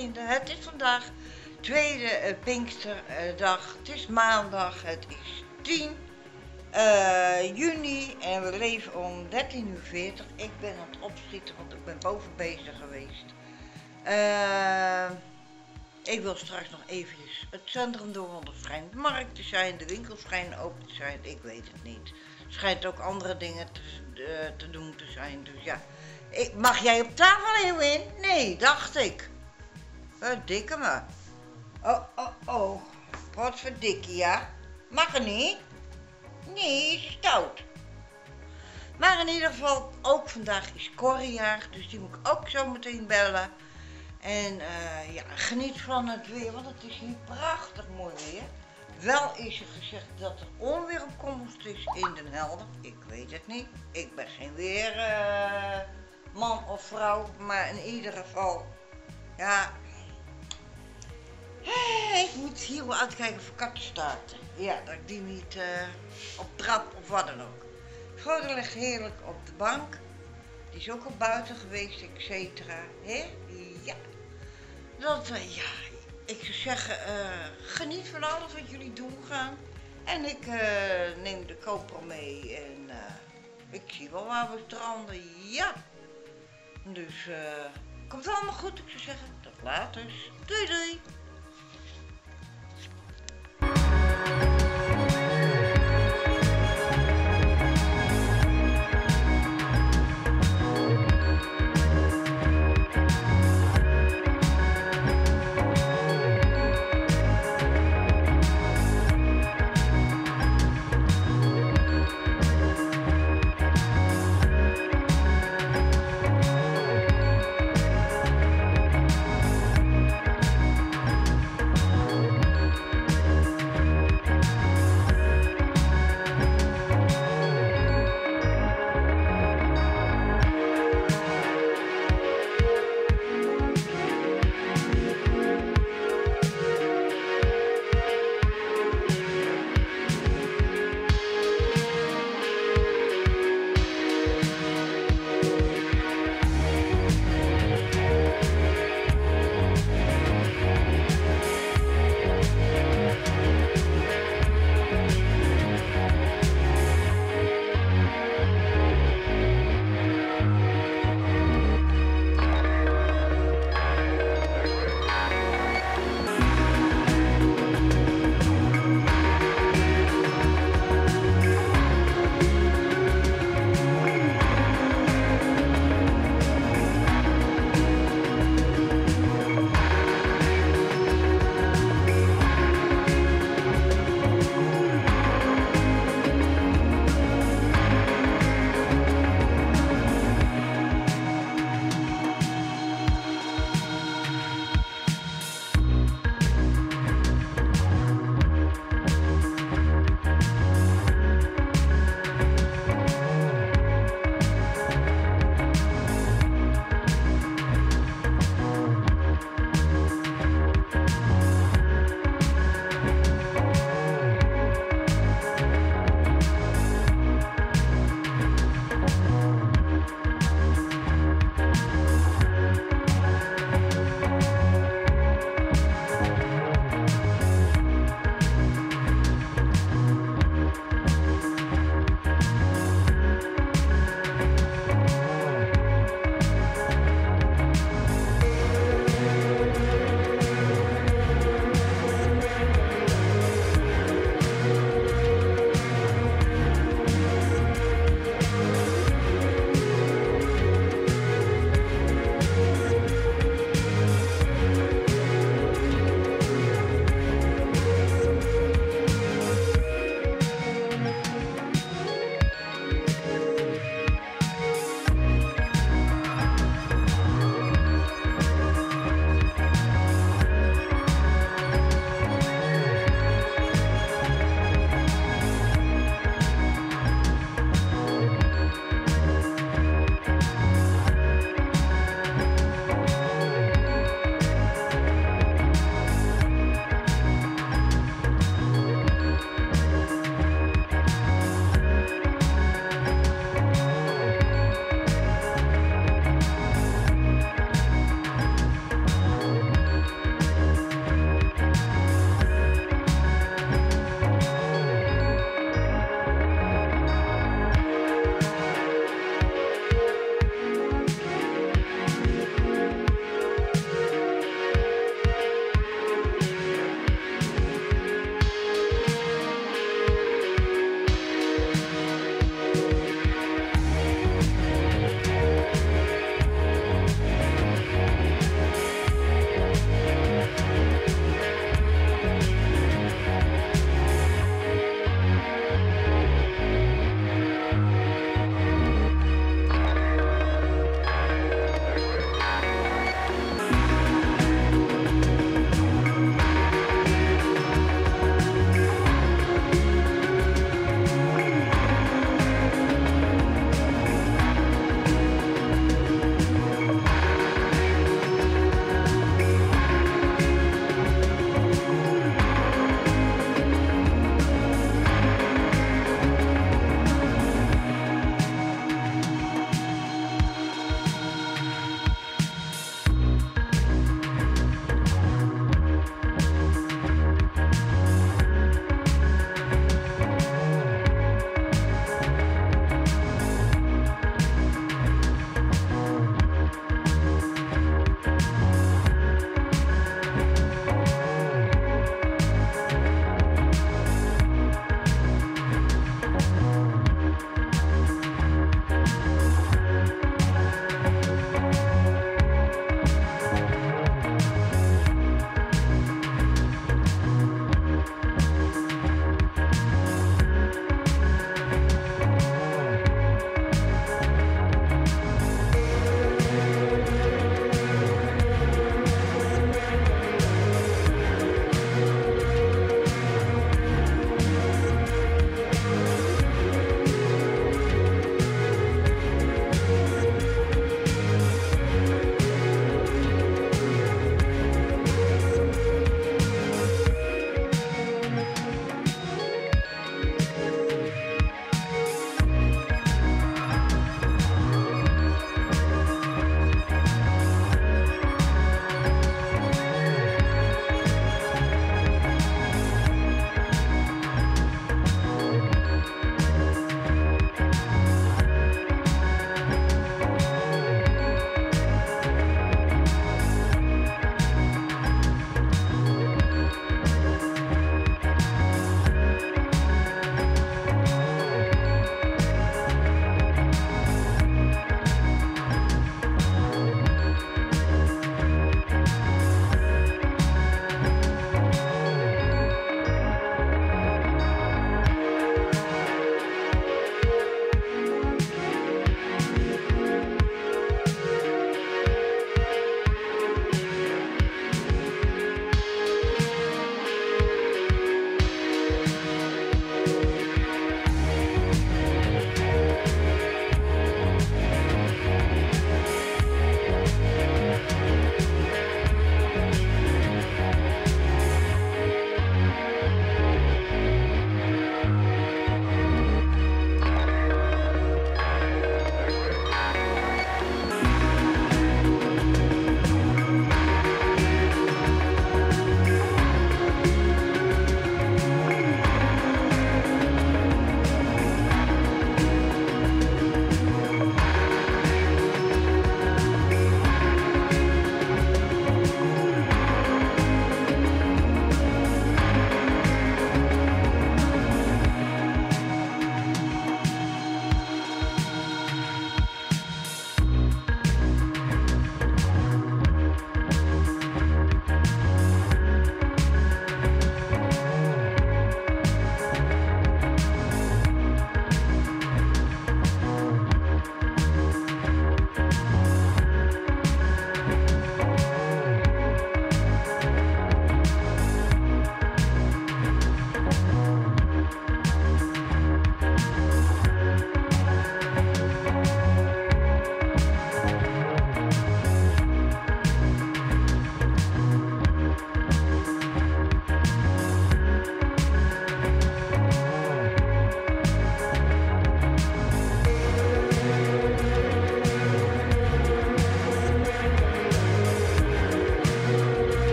Het is vandaag tweede eh, Pinksterdag. Het is maandag. Het is 10 eh, juni en we leven om 13.40 uur. Ik ben aan het opschieten, want ik ben boven bezig geweest. Eh, ik wil straks nog eventjes het centrum door, want er schijnt markt te zijn, de winkels schijnen open te zijn, ik weet het niet. Er schijnt ook andere dingen te, te doen te zijn, dus ja. Ik, mag jij op tafel, in? Nee, dacht ik. Verdikke me. Oh, oh, oh. Verdikkie, ja? Mag er niet? Nee, is stout. Maar in ieder geval, ook vandaag is Corrie jarig, dus die moet ik ook zo meteen bellen. En eh, ja, geniet van het weer, want het is hier prachtig mooi weer. Wel is er gezegd dat er onweer op komst is in Den Helder. Ik weet het niet. Ik ben geen weerman of vrouw, maar in ieder geval, ja. Ik moet hier wel uitkijken voor kattenstaarten. Ja, dat ik die niet eh, op trap of wat dan ook. Grote ligt heerlijk op de bank. Die is ook al buiten geweest, et cetera. Hè? Ja. Dat, eh, ja, ik zou zeggen, eh, geniet van alles wat jullie doen gaan. En ik neem de koper mee en ik zie wel waar we stranden. Ja. Dus komt allemaal goed, ik zou zeggen. Tot later. Doei doei.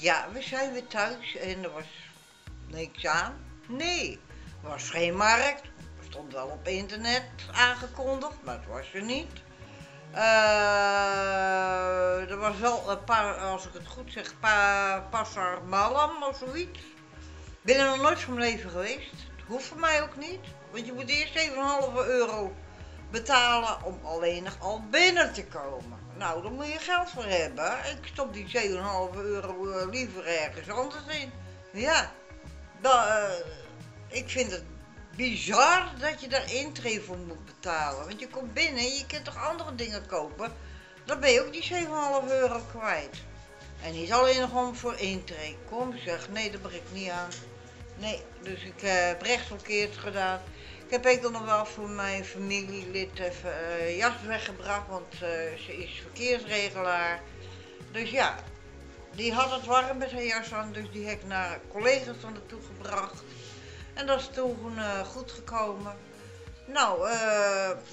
Ja, we zijn weer thuis en er was niks aan. Nee, er was geen markt. Er stond wel op internet aangekondigd, maar het was er niet. Uh, er was wel een paar, als ik het goed zeg, pa, Passar of zoiets. Ik ben er nog nooit van mijn leven geweest. Het hoeft voor mij ook niet. Want je moet eerst 7,5 euro betalen om alleen nog al binnen te komen. Nou, daar moet je geld voor hebben. Ik stop die 7,5 euro eh, liever ergens anders in. Ja, dat, uh, ik vind het bizar dat je daar intree voor moet betalen. Want je komt binnen en je kunt toch andere dingen kopen. Dan ben je ook die 7,5 euro kwijt. En niet alleen nog om voor intree. Kom zeg, nee, dat begin ik niet aan. Nee, dus ik uh, heb rechtsverkeerd gedaan. Ik heb dan nog wel voor mijn familielid even uh, jas weggebracht, want uh, ze is verkeersregelaar. Dus ja, die had het warm met haar jas aan, dus die heb ik naar collega's van naartoe gebracht. En dat is toen uh, goed gekomen. Nou,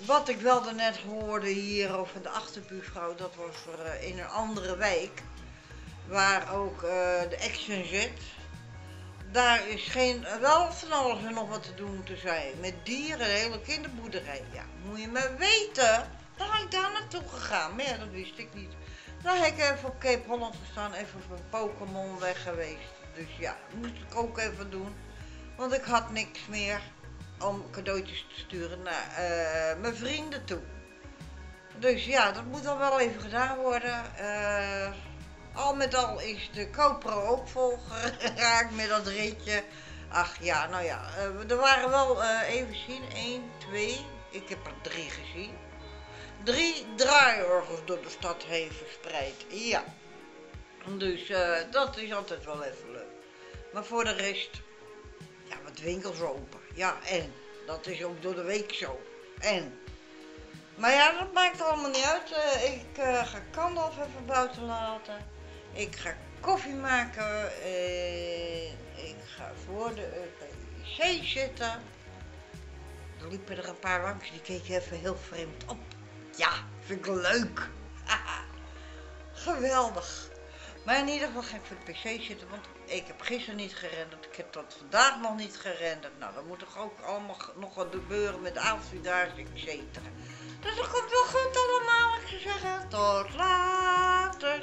wat ik wel daarnet hoorde hier over de achterbuurvrouw, dat was in een andere wijk. Waar ook de Action zit daar is geen, wel van alles en nog wat te doen te zijn. Met dieren, de hele kinderboerderij. Ja, moet je maar weten. Dan had ik daar naartoe gegaan. Maar ja, dat wist ik niet. Dan heb ik even op Cape Holland gestaan, even voor Pokémon weg geweest. Dus ja, moest ik ook even doen. Want ik had niks meer om cadeautjes te sturen naar uh, mijn vrienden toe. Dus ja, dat moet dan wel even gedaan worden. Uh, al met al is de GoPro ook vol geraakt met dat ritje. Ach ja, nou ja, uh, er waren wel, uh, even zien, 1, 2, ik heb er drie gezien. Drie draaiorgels door de stad heen verspreid, ja. Dus uh, dat is altijd wel even leuk. Maar voor de rest, ja, wat winkels open. Ja, en dat is ook door de week zo. En. Maar ja, dat maakt allemaal niet uit. ik ga Kandalf even buiten laten. Ik ga koffie maken. Uh, ik ga voor de wc zitten. Er liepen er een paar langs, die keken even heel vreemd op. Ja, vind ik leuk. Geweldig. Maar in ieder geval ga ik voor de pc zitten, want ik heb gisteren niet gerenderd. Ik heb tot vandaag nog niet gerenderd. Nou, dan moet er ook allemaal nog wat gebeuren met avondvierdaagse, et cetera. Dus dat komt wel goed allemaal, ik zou zeggen. Tot later.